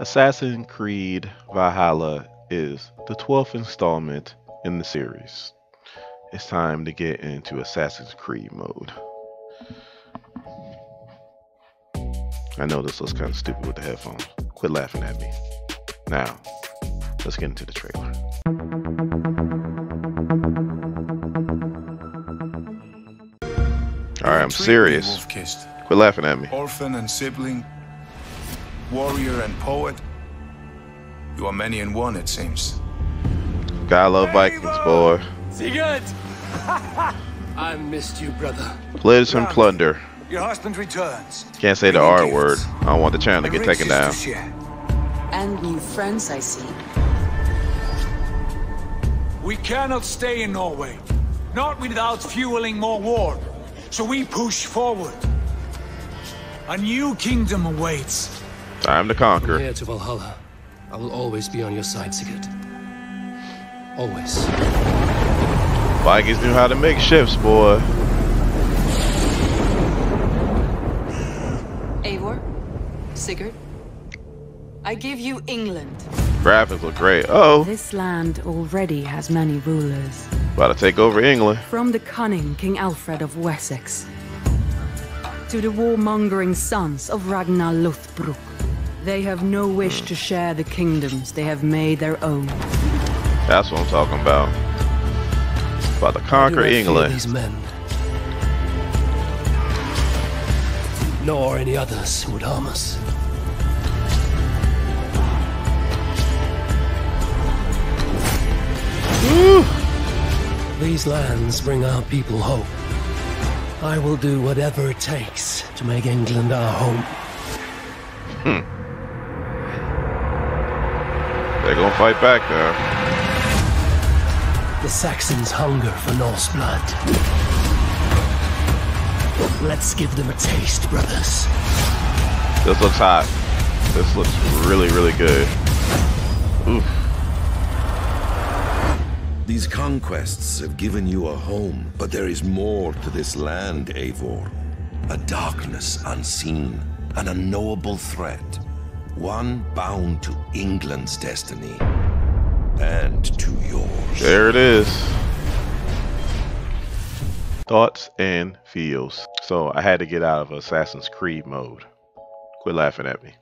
Assassin's Creed Valhalla is the 12th installment in the series. It's time to get into Assassin's Creed mode. I know this looks kind of stupid with the headphones. Quit laughing at me. Now, let's get into the trailer. Alright, I'm serious. Quit laughing at me. Orphan and sibling, warrior and poet. You are many in one, it seems. Gotta love Vikings, boy. See good. I missed you, brother. Pillage and plunder. Your husband returns. Can't say the R word. I don't want the channel to get taken down. And new friends, I see. We cannot stay in Norway. Not without fueling more war. So we push forward. A new kingdom awaits. Time to conquer. Here to Valhalla. I will always be on your side, Sigurd. Always. Vikings knew how to make ships, boy. Eivor? Sigurd? I give you England. Graphics look great. Oh, This land already has many rulers. about to take over England. From the cunning King Alfred of Wessex to the warmongering sons of Ragnar Lothbrok. They have no wish to share the kingdoms they have made their own. That's what I'm talking about. About to conquer not England. These men. Nor any others who would harm us. These lands bring our people hope. I will do whatever it takes to make England our home. Hmm. They're gonna fight back now. The Saxons hunger for Norse blood. Let's give them a taste, brothers. This looks hot. This looks really, really good. Oof. These conquests have given you a home, but there is more to this land, Eivor. A darkness unseen, an unknowable threat. One bound to England's destiny. And to yours. There it is. Thoughts and feels. So I had to get out of Assassin's Creed mode. Quit laughing at me.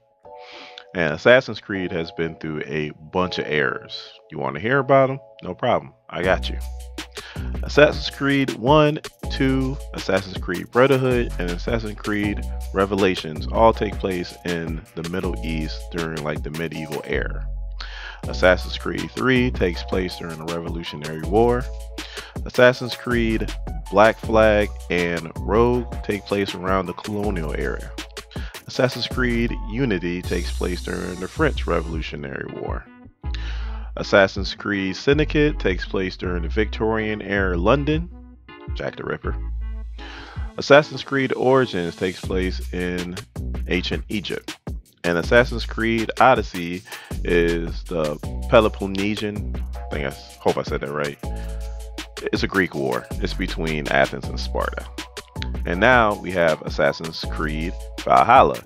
And Assassin's Creed has been through a bunch of errors. You want to hear about them? No problem. I got you. Assassin's Creed 1, 2, Assassin's Creed Brotherhood, and Assassin's Creed Revelations all take place in the Middle East during like the medieval era. Assassin's Creed 3 takes place during the Revolutionary War. Assassin's Creed Black Flag and Rogue take place around the colonial era. Assassin's Creed Unity takes place during the French Revolutionary War. Assassin's Creed Syndicate takes place during the Victorian era London, Jack the Ripper. Assassin's Creed Origins takes place in ancient Egypt. And Assassin's Creed Odyssey is the Peloponnesian, I think I hope I said that right. It's a Greek war. It's between Athens and Sparta. And now we have Assassin's Creed Valhalla,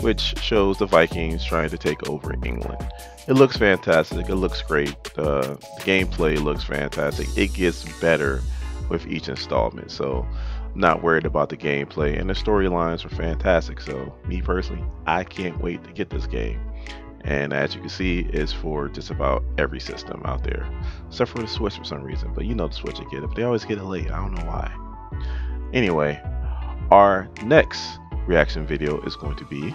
which shows the Vikings trying to take over England. It looks fantastic. It looks great. The, the gameplay looks fantastic. It gets better with each installment. So I'm not worried about the gameplay. And the storylines are fantastic. So me personally, I can't wait to get this game. And as you can see, it's for just about every system out there, except for the Switch for some reason. But you know the Switch will get it, but they always get it late. I don't know why. Anyway, our next reaction video is going to be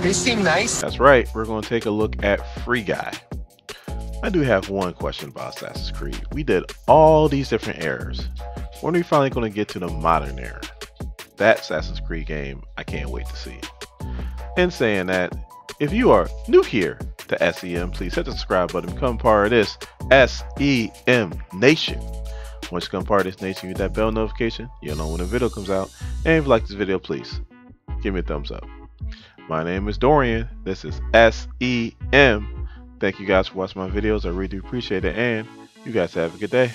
They seem nice. That's right, we're going to take a look at Free Guy. I do have one question about Assassin's Creed. We did all these different eras. When are we finally going to get to the modern era? That Assassin's Creed game, I can't wait to see. In saying that, if you are new here to SEM, please hit the subscribe button, become part of this SEM Nation. Once you become part of this nation, hit that bell notification. You'll know when a video comes out. And if you like this video, please give me a thumbs up. My name is Dorian. This is SEM. Thank you guys for watching my videos. I really do appreciate it. And you guys have a good day.